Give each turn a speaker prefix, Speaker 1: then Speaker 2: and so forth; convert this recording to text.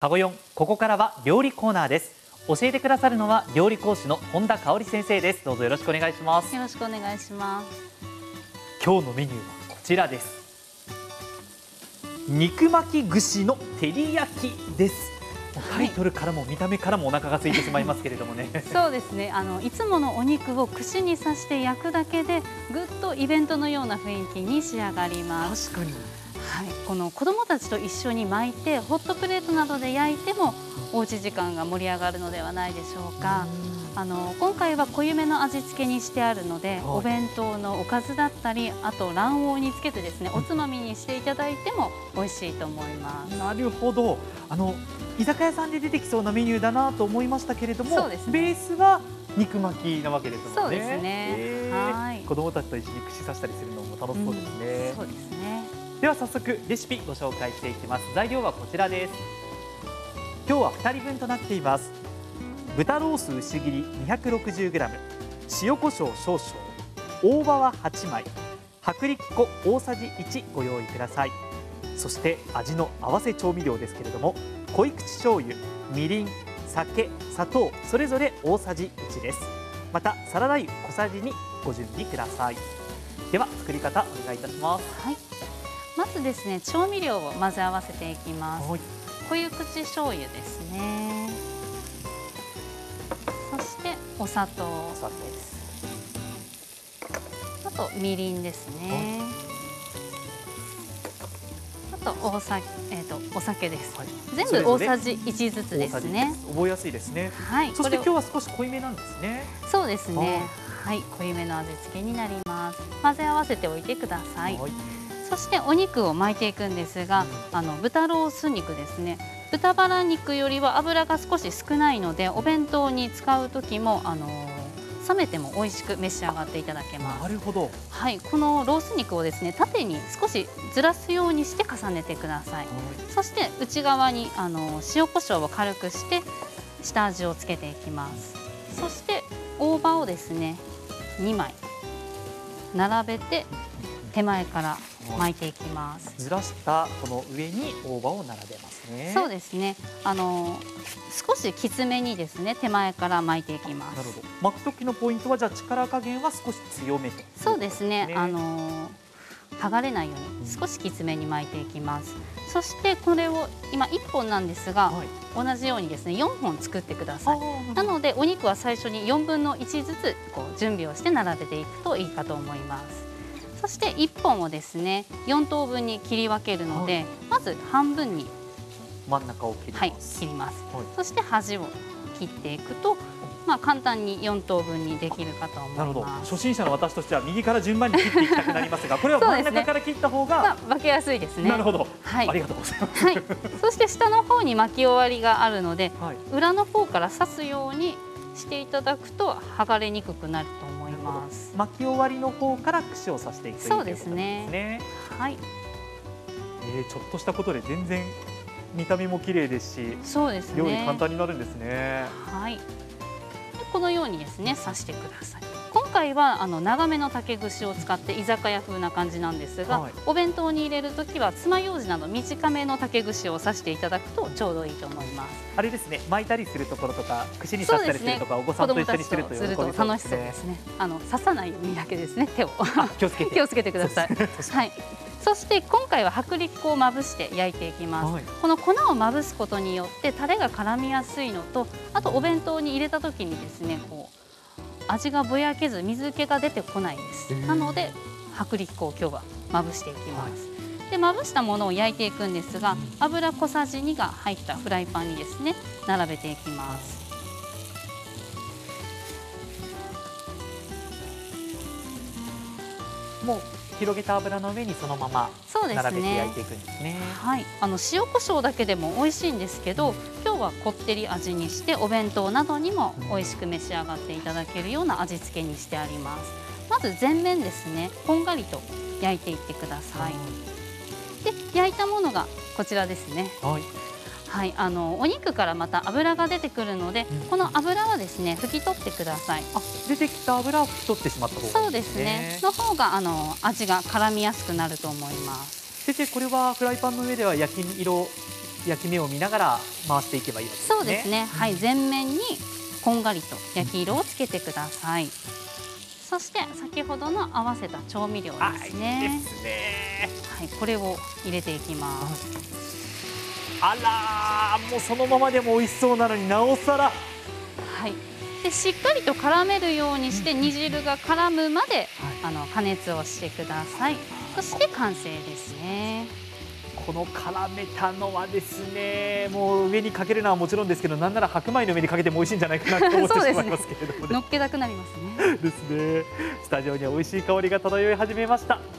Speaker 1: カゴヨンここからは料理コーナーです。教えてくださるのは料理講師の本田香織先生です。どうぞよろしくお願いします。
Speaker 2: よろしくお願いします。
Speaker 1: 今日のメニューはこちらです。肉巻き串の照り焼きです。タイトルからも見た目からもお腹が空いてしまいますけれどもね。
Speaker 2: そうですね。あのいつものお肉を串に刺して焼くだけでぐっとイベントのような雰囲気に仕上がります。
Speaker 1: 確かに。
Speaker 2: はい、この子どもたちと一緒に巻いてホットプレートなどで焼いてもおうち時間が盛り上がるのではないでしょうか。あの今回は濃いめの味付けにしてあるので、はい、お弁当のおかずだったりあと卵黄につけてですねおつまみにしていただいても美味しいと思います。
Speaker 1: なるほど。あの居酒屋さんで出てきそうなメニューだなと思いましたけれども、ね、ベースは肉巻きなわけですもんね。
Speaker 2: そうですね、えー、
Speaker 1: はい。子供たちと一緒に串刺したりするのも楽しそうですね、
Speaker 2: うん、そうですね
Speaker 1: では早速レシピご紹介していきます。材料はこちらです。今日は2人分となっています。豚ロース薄切り 260g 塩コショウ少々大葉は8枚薄力粉大さじ1ご用意ください。そして味の合わせ調味料ですけれども濃い口醤油みりん酒砂糖それぞれ大さじ1です。またサラダ油小さじ2ご準備ください。では作り方お願いいたします。
Speaker 2: はい。まずですね調味料を混ぜ合わせていきます。濃い口醤油ですね。そしてお砂糖。あとみりんですね。あと大さえっ、ー、とお酒です、はい、全部大さじ1ずつですね。
Speaker 1: 覚えやすいですね。はい。そして今日は少し濃いめなんですね。
Speaker 2: そうですね。はい。濃いめの味付けになります。混ぜ合わせておいてください、はいそしてお肉を巻いていくんですが、あの豚ロース肉ですね。豚バラ肉よりは油が少し少ないのでお弁当に使う時もあの冷めても美味しく召し上がっていただけます。
Speaker 1: なるほど。
Speaker 2: はいこのロース肉をですね縦に少しずらすようにして重ねてください、そして内側にあの塩コショウを軽くして下味をつけていきます。そして大葉をですね2枚並べて手前から巻いていきます。
Speaker 1: ずらしたこの上に大葉を並べますね。
Speaker 2: そうですね。あの少しきつめにですね手前から巻いていきます。
Speaker 1: なるほど。巻く時のポイントはじゃあ力加減は少し強めと、
Speaker 2: そうですね。あの剥がれないように少しきつめに巻いていきます。そしてこれを今1本なんですが、はい、同じようにですね4本作ってください。なのでお肉は最初に4分の1ずつこう準備をして並べていくといいかと思いますそして1本をですね4等分に切り分けるので、はい、まず半分に
Speaker 1: 真ん中を切ります、
Speaker 2: はい、切ります、はい、そして端を切っていくとまあ簡単に4等分にできるかと思います。なるほど。
Speaker 1: 初心者の私としては右から順番に切っていきたくなりますが これは真ん中から切った方が、
Speaker 2: ね、分けやすいですね。
Speaker 1: なるほど、はい、ありがとうございます、はい、
Speaker 2: そして下の方に巻き終わりがあるので、はい、裏の方から刺すようにしていただくと剥がれにくくなると思いますます。
Speaker 1: 巻き終わりの方から串を刺していく
Speaker 2: そうですね、ね、はい、
Speaker 1: えー、ちょっとしたことで全然見た目も綺麗ですし
Speaker 2: そうですね。
Speaker 1: 料理簡単になるんですね。
Speaker 2: はい。このようにですね刺してください。今回はあの長めの竹串を使って居酒屋風な感じなんですが、はい、お弁当に入れるときは爪楊枝など短めの竹串を刺していただくとちょうどいいと思います。
Speaker 1: あれですね巻いたりするところとか串に刺したりするとか、ね、お子さんと一緒にするとすると
Speaker 2: 楽しそうですね。あの刺さないようにだけですね手を。
Speaker 1: 気をつけて。
Speaker 2: 気をつけてください。はい。そして今回は薄力粉をまぶして焼いていきます、はい、この粉をまぶすことによってタレが絡みやすいのとあとお弁当に入れた時にですねこう味がぼやけず水気が出てこないんです。なので薄力粉を今日はまぶしていきます。はい、でまぶしたものを焼いていくんですが、油小さじ2が入ったフライパンにですね並べていきます。
Speaker 1: もう広げた油の上にそのまま並べて焼いていくんですね。すね
Speaker 2: はい、あの塩コショウだけでも美味しいんですけど、今日はこってり味にしてお弁当などにも美味しく召し上がっていただけるような味付けにしてあります。まず全面ですね、こんがりと焼いていってください。で焼いたものがこちらですね。はい。はい、あのお肉からまた油が出てくるので、うん、この油はですね拭き取ってください。
Speaker 1: あ、出てきた油を拭き取ってしまった方がいい、ね、
Speaker 2: そうですね。の方があの味が絡みやすくなると思います。
Speaker 1: 先生、これはフライパンの上では焼き色焼き目を見ながら回していけばいいわけです
Speaker 2: ね。そうですね。はい、全面にこんがりと焼き色をつけてください。そして先ほどの合わせた調味料ですね。
Speaker 1: ね
Speaker 2: はい、これを入れていきます。
Speaker 1: あらもうそのままでも美味しそうなのになおさら。
Speaker 2: はい。でしっかりと絡めるようにして煮汁が絡むまで、あの加熱をしてください。そして完成ですね。
Speaker 1: この絡めたのはですねもう上にかけるのはもちろんですけどなんなら白米の上にかけても美味しいんじゃないかなと思ってしまいますけれども、ね、
Speaker 2: 乗っけたくなりますね
Speaker 1: ですねスタジオには美味しい香りが漂い始めました